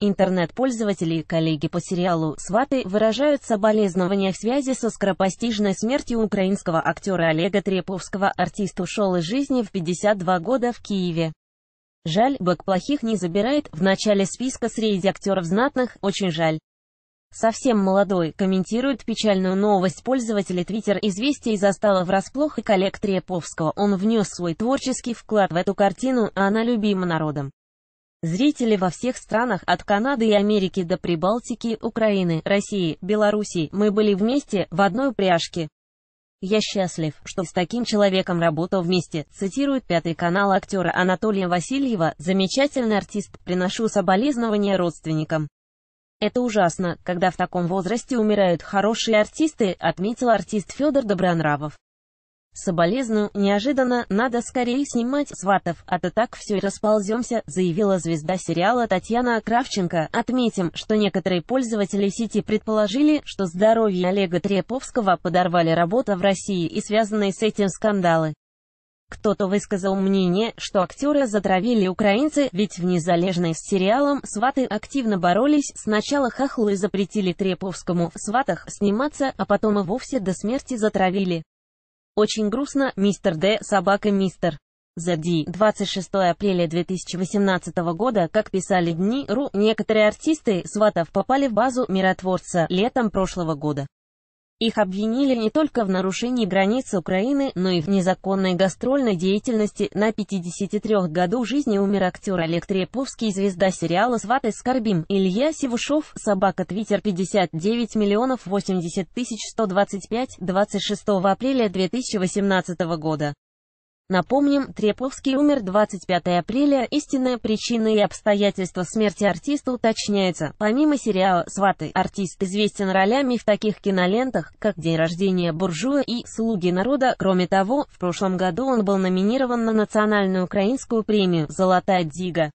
Интернет-пользователи и коллеги по сериалу «Сваты» выражают соболезнования в связи со скоропостижной смертью украинского актера Олега Треповского. Артист ушел из жизни в 52 года в Киеве. Жаль, бэк плохих не забирает, в начале списка среди актеров знатных, очень жаль. Совсем молодой, комментирует печальную новость пользователя Twitter известий застала врасплох и коллег Треповского. Он внес свой творческий вклад в эту картину, а она любима народом. Зрители во всех странах, от Канады и Америки до Прибалтики, Украины, России, Белоруссии, мы были вместе, в одной упряжке. Я счастлив, что с таким человеком работал вместе, цитирует пятый канал актера Анатолия Васильева, замечательный артист, приношу соболезнования родственникам. Это ужасно, когда в таком возрасте умирают хорошие артисты, отметил артист Федор Добронравов. Соболезную, неожиданно, надо скорее снимать «Сватов», а то так все и располземся, заявила звезда сериала Татьяна Кравченко. Отметим, что некоторые пользователи сети предположили, что здоровье Олега Треповского подорвали работа в России и связанные с этим скандалы. Кто-то высказал мнение, что актера затравили украинцы, ведь в незалежной с сериалом «Сваты» активно боролись, сначала хохлы запретили Треповскому в «Сватах» сниматься, а потом и вовсе до смерти затравили. Очень грустно, мистер Д. Собака мистер. Зади. 26 апреля 2018 года, как писали Дни.ру, некоторые артисты сватов попали в базу миротворца летом прошлого года. Их обвинили не только в нарушении границ Украины, но и в незаконной гастрольной деятельности. На 53 году жизни умер актер Олег Треповский, звезда сериала «Сваты скорбим». Илья Сивушов, собака Твиттер 59 миллионов 80 тысяч 125, 26 апреля 2018 года. Напомним, Треповский умер 25 апреля, истинная причина и обстоятельства смерти артиста уточняются. Помимо сериала «Сваты», артист известен ролями в таких кинолентах, как «День рождения буржуя» и «Слуги народа». Кроме того, в прошлом году он был номинирован на национальную украинскую премию «Золотая дига».